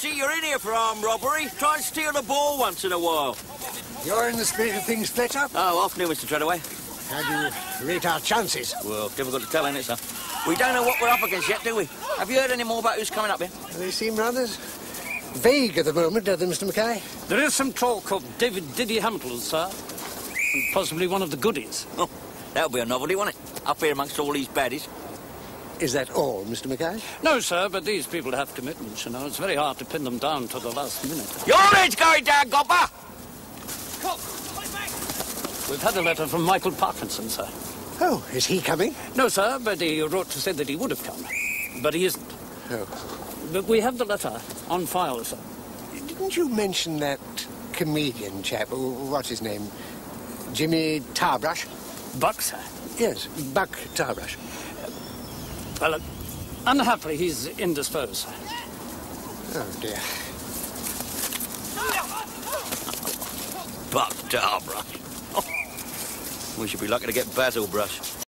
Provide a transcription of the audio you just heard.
see you're in here for armed robbery. Try and steal a ball once in a while. You're in the spirit of things, Fletcher. Oh, afternoon, Mr. Treadaway. How do you rate our chances? Well, difficult to tell, ain't it, sir? We don't know what we're up against yet, do we? Have you heard any more about who's coming up here? They seem rather vague at the moment, don't they, Mr. Mackay? There is some talk of David Diddy Hamilton, sir. And possibly one of the goodies. Oh, that'll be a novelty, won't it? Up here amongst all these baddies. Is that all, Mr. Mackay? No, sir, but these people have commitments, you know. It's very hard to pin them down to the last minute. Your head's going down, Godber! We've had a letter from Michael Parkinson, sir. Oh, is he coming? No, sir, but he wrote to say that he would have come. But he isn't. Oh. But we have the letter on file, sir. Didn't you mention that comedian chap? What's his name? Jimmy Tarbrush? Buck, sir. Yes, Buck Tarbrush. Well, uh, unhappily, he's indisposed. Oh, dear. Buck Tarbrush. we should be lucky to get Basil Brush.